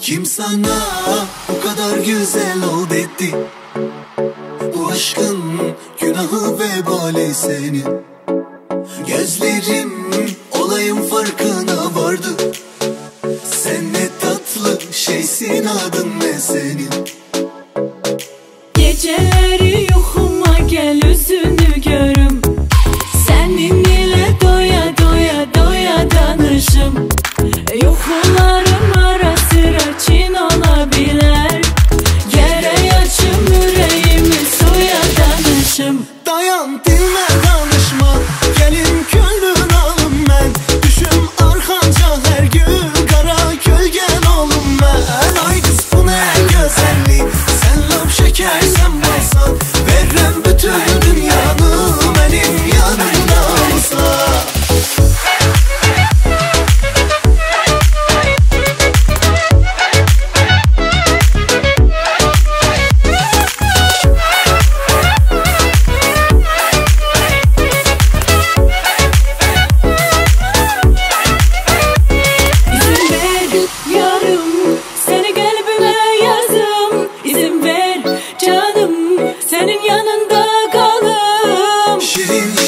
Kim sana bu kadar güzel ol dedi? Bu aşkın günahı vebali senin Gözlerim olayım farkına vardı. Sen ne tatlı şeysin adın ne senin. Geceleri yuxuma gel üzünü görüm. Senin ile doya doya doya danışım. Yuxularım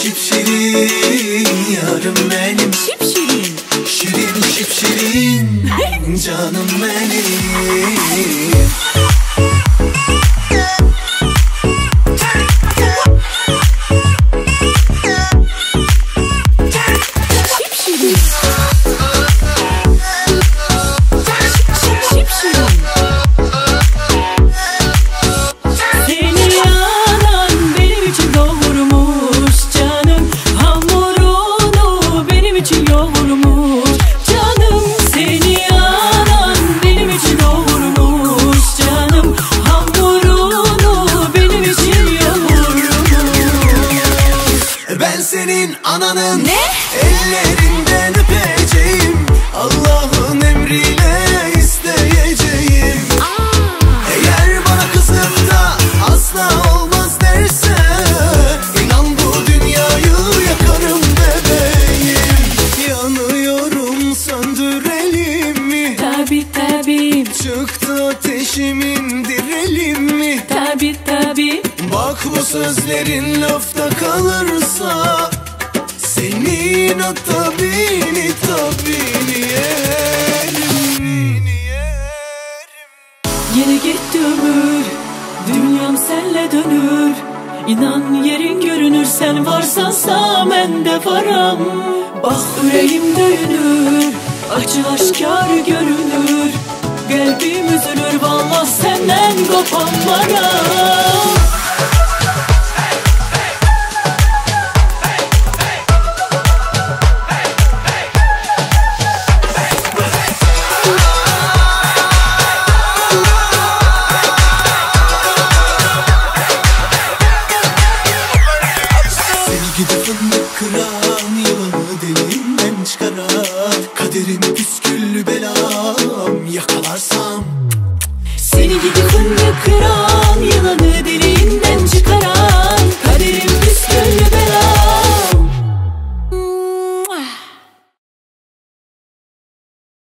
şipşirin Yarım benim. Şipşirin. Şirin şipşirin Canım benim senin ananın. Ne? Ellerinden öpeceğim. Allah'ın emriyle isteyeceğim. Eğer bana kızıp da asla olmaz derse İnan bu dünyayı yakarım bebeğim. Yanıyorum söndürelim mi? Tabi tabi Çıktı ateşimin direlim mi? tabi tabi Bak bu sözlerin lafta kalırsa Senin o tabini tabini senle dönür. İnan yerin görünür Sen varsan ben de varam. Bak yüreğim döyünür Acı aşkar görünür. Kalbim üzülür Valla senden kopan varam Yakalarsam Seni gidi fındık kırar